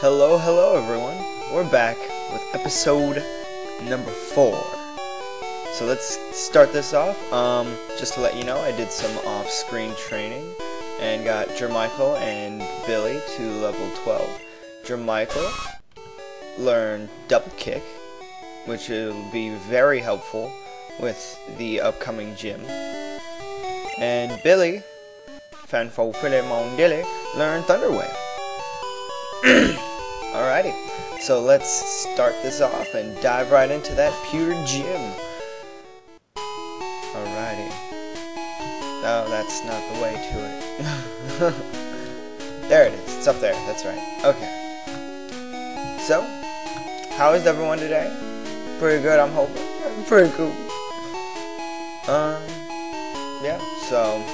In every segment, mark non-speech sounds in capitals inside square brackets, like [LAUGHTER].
Hello, hello everyone. We're back with episode number four. So let's start this off. Um, just to let you know, I did some off-screen training and got Jermichael and Billy to level 12. Jermichael learned double kick, which will be very helpful with the upcoming gym. And Billy, Fanfo Philemon Dilly, learned Thunder Wave. [CLEARS THROAT] Alrighty, so let's start this off and dive right into that Pewter gym. Alrighty. Oh, that's not the way to it. [LAUGHS] there it is. It's up there. That's right. Okay. So, how is everyone today? Pretty good, I'm hoping. Pretty cool. Um, yeah, so,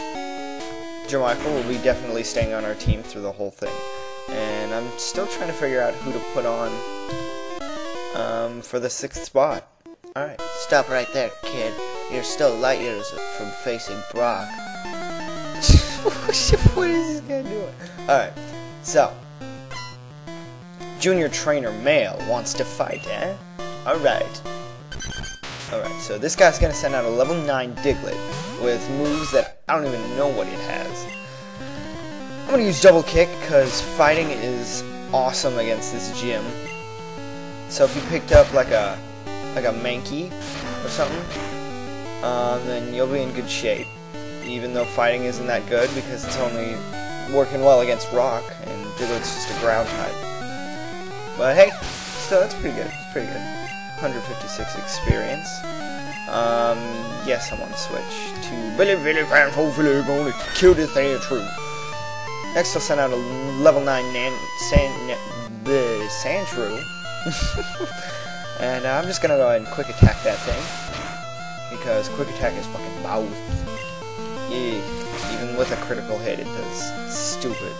Jermichael will be definitely staying on our team through the whole thing and I'm still trying to figure out who to put on um, for the sixth spot. Alright. Stop right there, kid. You're still light years from facing Brock. [LAUGHS] what is this guy doing? Alright, so. Junior Trainer Male wants to fight, eh? Alright. Alright, so this guy's gonna send out a level 9 Diglett with moves that I don't even know what it has. I'm gonna use double kick because fighting is awesome against this gym. So if you picked up like a like a Mankey or something, um, then you'll be in good shape. Even though fighting isn't that good because it's only working well against rock and Diglett's just a ground type. But hey, still that's pretty good. It's pretty good. 156 experience. Um, yes, I want to switch to Billy Billy Fan Hopefully going to kill this thing true. Next, I'll send out a level 9 Nan San the Sandshrew. [LAUGHS] and uh, I'm just gonna go ahead and quick attack that thing. Because quick attack is fucking mouth. Even with a critical hit, it does stupid.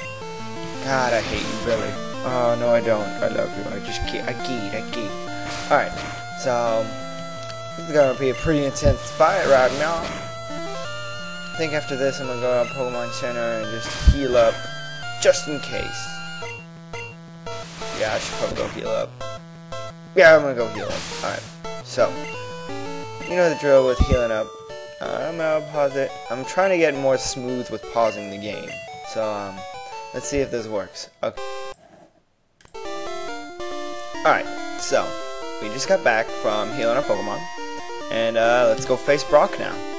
God, I hate you, Billy. Oh, no, I don't. I love you. I just keep, I geed, I geed. Alright, so, this is gonna be a pretty intense fight right now. I think after this I'm gonna go to Pokemon Center and just heal up, just in case. Yeah, I should probably go heal up. Yeah, I'm gonna go heal up. Alright, so, you know the drill with healing up. Uh, I'm gonna pause it. I'm trying to get more smooth with pausing the game. So, um, let's see if this works. Okay. Alright, so, we just got back from healing our Pokemon. And, uh, let's go face Brock now.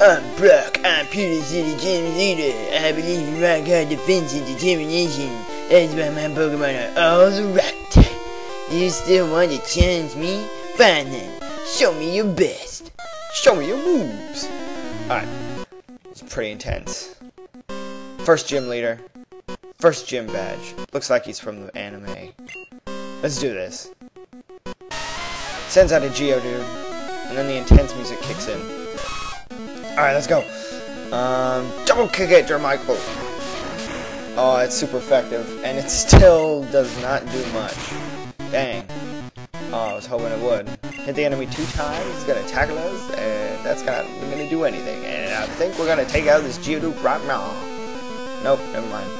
I'm Brock. I'm Pewter City Gym Leader. I believe in rock hard defense and determination. That's why my Pokemon are all type. You still want to challenge me? Fine then. Show me your best. Show me your moves. Alright. It's pretty intense. First gym leader. First gym badge. Looks like he's from the anime. Let's do this. Sends out a Geodude. And then the intense music kicks in. Alright, let's go. Um, double kick it, Jermichael. Oh, it's super effective, and it still does not do much. Dang. Oh, I was hoping it would. Hit the enemy two times, it's gonna tackle us, and that's not gonna do anything. And I think we're gonna take out this Geodude right now. Nope, never mind.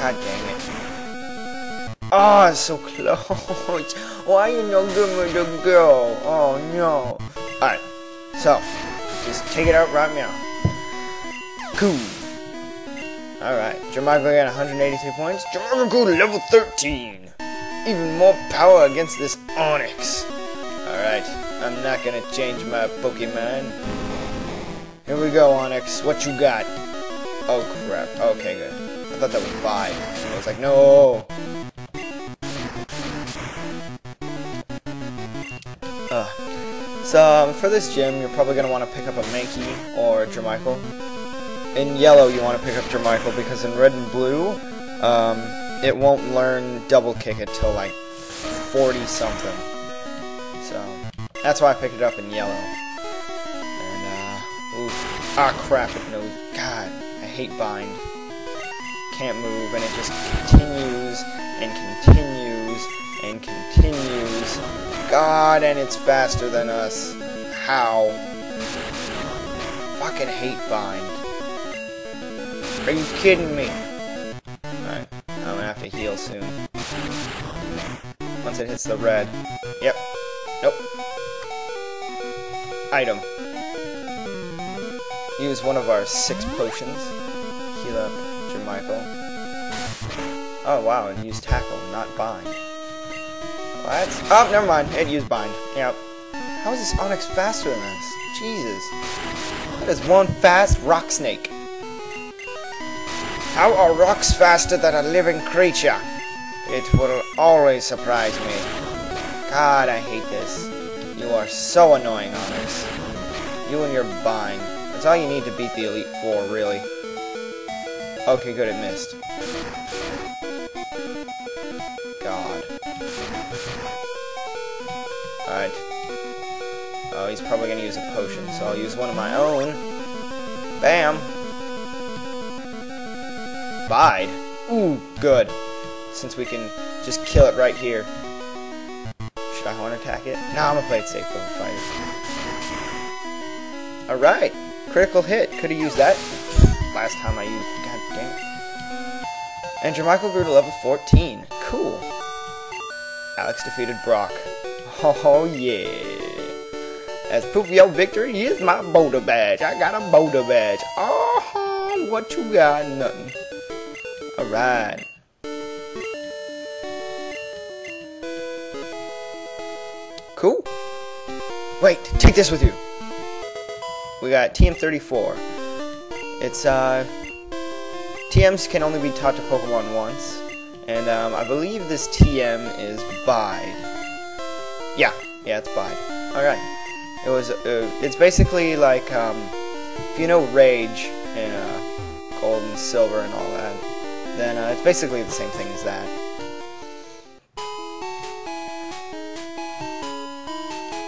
God dang it. Oh, it's so close. [LAUGHS] Why you no good with the girl? Oh, no. Alright, so, just take it out right now. Cool. Alright, Jermichael got 183 points. Jermichael go to level 13. Even more power against this Onix. Alright, I'm not gonna change my Pokemon. Here we go, Onix. What you got? Oh, crap. Okay, good. I thought that was 5. I was like, no. So, um, for this gym, you're probably going to want to pick up a Mankey or a Jermichael. In yellow, you want to pick up Jermichael because in red and blue, um, it won't learn double kick until like 40 something. So, that's why I picked it up in yellow. And, uh, oof. Ah, crap, it knows. God, I hate bind. Can't move, and it just continues and continues. God, and it's faster than us. How? Fucking hate bind. Are you kidding me? Alright, I'm gonna have to heal soon. Once it hits the red. Yep. Nope. Item. Use one of our six potions. Heal up Jermichael. Oh wow, and use tackle, not bind. What? Oh, never mind. It used bind. Yep. How is this Onix faster than us? Jesus. That is one fast rock snake. How are rocks faster than a living creature? It will always surprise me. God, I hate this. You are so annoying, Onix. You and your bind. That's all you need to beat the Elite Four, really. Okay, good, it missed. God. Alright. Oh, he's probably gonna use a potion, so I'll use one of my own. Bam! Bide. Ooh, good. Since we can just kill it right here. Should I horn attack it? No, I'm gonna play it safe, fight it. Alright. Critical hit. Could have used that last time I used. God damn it. And Jermichael grew to level 14. Cool. Alex defeated Brock. Oh yeah. As proof of your victory, here's my boulder badge. I got a boulder badge. Oh, what you got? Nothing. Alright. Cool. Wait, take this with you. We got TM34. It's, uh... TMs can only be taught to Pokemon once. And, um, I believe this TM is Bide. Yeah, yeah, it's Bide. Alright. It was, uh, it's basically like, um, if you know Rage in, uh, Gold and Silver and all that, then, uh, it's basically the same thing as that.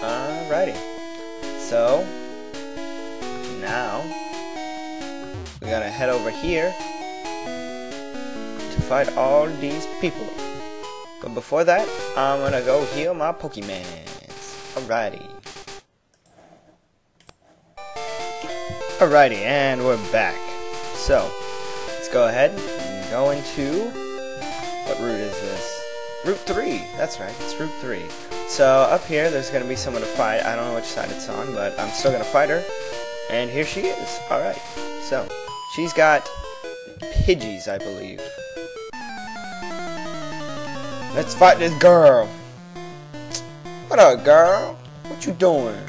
Alrighty. So, now, we gotta head over here fight all these people. But before that, I'm gonna go heal my Pokemans. Alrighty. Alrighty, and we're back. So, let's go ahead and go into... What route is this? Route 3! That's right, it's Route 3. So, up here, there's gonna be someone to fight. I don't know which side it's on, but I'm still gonna fight her. And here she is. Alright. So, she's got Pidgeys, I believe. Let's fight this girl. What up, girl? What you doing?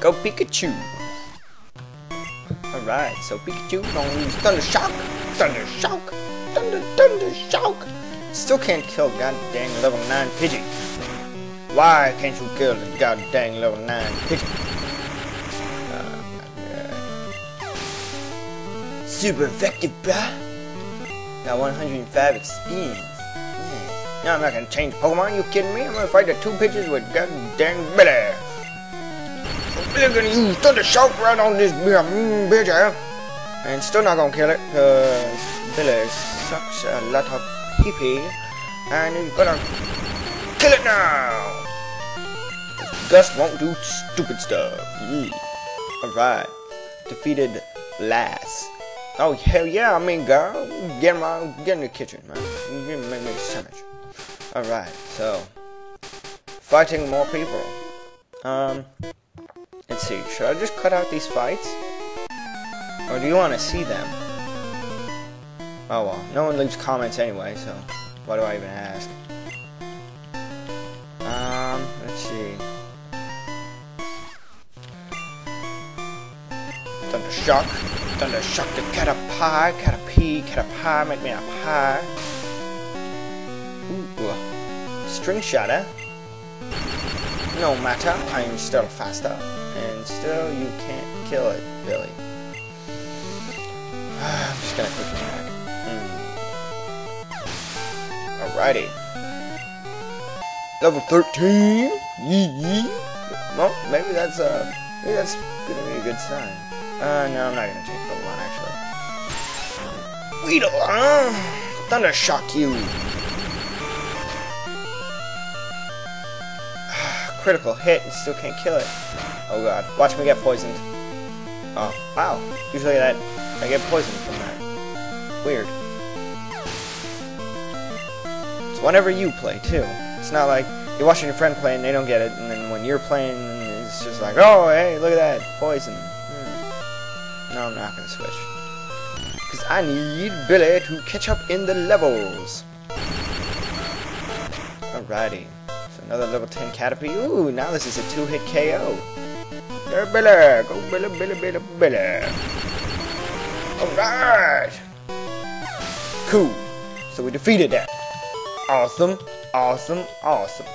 Go Pikachu. Alright, so Pikachu gonna use Thunder Shock. Thunder Shock. Thunder, Thunder Shock. Still can't kill god dang level 9 Pidgey. Why can't you kill the god dang level 9 Pidgey? Uh, Super effective, bruh. Got 105 experience. Yeah. Now I'm not gonna change Pokemon, you kidding me? I'm gonna fight the two pitches with god dang Billy. We're gonna use Thunder Shock right on this mm, bitch, and still not gonna kill it, cause Billy sucks a lot of pee-pee, and he's gonna kill it now! Gus won't do stupid stuff. Yeah. Alright. Defeated Lass. Oh, hell yeah, I mean, girl. Get, my, get in the kitchen, man. You make me a sandwich. Alright, so. Fighting more people. Um, let's see. Should I just cut out these fights? Or do you want to see them? Oh well, no one leaves comments anyway, so why do I even ask? Um, let's see. Thunder Shock. Thunder Shock the Caterpie, Caterpie, Caterpie, make me a pie. Ooh. String Shot. No matter, I'm still faster. And still you can't kill it, Billy. [SIGHS] I'm just gonna quick attack. Mm. Alrighty. Level 13? Yee yee. Well, maybe that's uh maybe that's gonna be a good sign. Uh no, I'm not gonna change Pokemon actually. Weedle, huh? Thunder shock you. [SIGHS] Critical hit and still can't kill it. Oh god. Watch me get poisoned. Oh, wow. Usually that I get poisoned from that. Weird. It's whenever you play too. It's not like you're watching your friend play and they don't get it, and then when you're playing, it's just like, oh, hey, look at that, poison. No, I'm not gonna switch. Because I need Billy to catch up in the levels. Alrighty. So another level 10 Caterpie. Ooh, now this is a two-hit KO. Go Billy! Go Billy, Billy, Billy, Billy! Alright! Cool. So we defeated that. Awesome, awesome, awesome.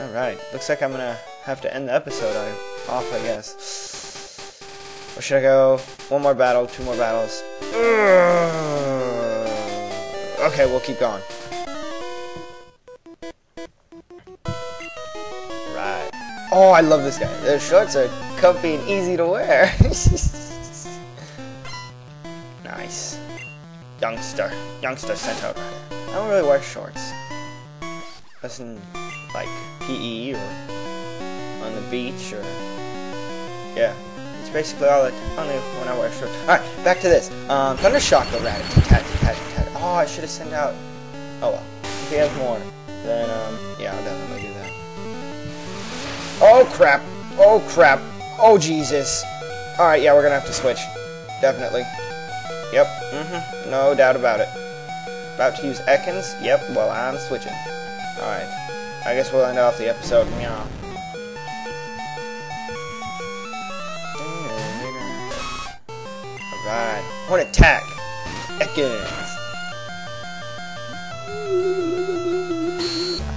Alright, looks like I'm gonna have to end the episode off, I guess. Or should I go one more battle, two more battles? Okay, we'll keep going. Right. Oh, I love this guy. The shorts are comfy and easy to wear. [LAUGHS] nice. Youngster. Youngster sent out. I don't really wear shorts. Unless in, like, PE or on the beach or... Yeah. It's basically all that only when I wear shorts. Alright, back to this. Um, Thunder Shock the rat. Tat, tat, tat. Oh, I should have sent out... Oh well. If he has more, then, um, yeah, I'll definitely do that. Oh, crap. Oh, crap. Oh, Jesus. Alright, yeah, we're gonna have to switch. Definitely. Yep, mm-hmm. No doubt about it. About to use Ekans? Yep, well, I'm switching. Alright. I guess we'll end off the episode. Meow. Horn attack! Ekans!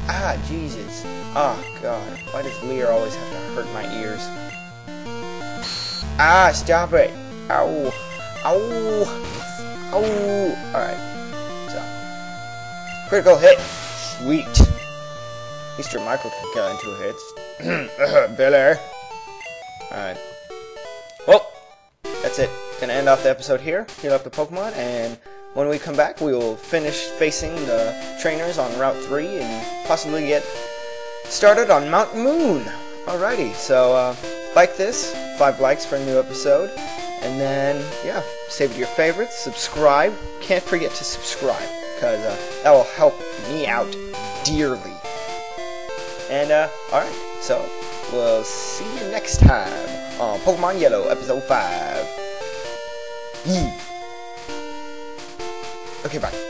Ah, Jesus. Oh, God. Why does Leer always have to hurt my ears? Ah, stop it! Ow! Ow! Ow! Alright. So. Critical hit! Sweet! Mr. Michael can kill in two hits. [CLEARS THROAT] Billy! Alright. Well, that's it. Gonna end off the episode here. Heal up the Pokemon, and when we come back, we will finish facing the trainers on Route 3 and possibly get started on Mount Moon. Alrighty, so uh, like this, five likes for a new episode, and then, yeah, save it to your favorites, subscribe. Can't forget to subscribe, because uh, that will help me out dearly. And, uh, alright, so we'll see you next time on Pokemon Yellow, Episode 5. Yee. Okay, bye.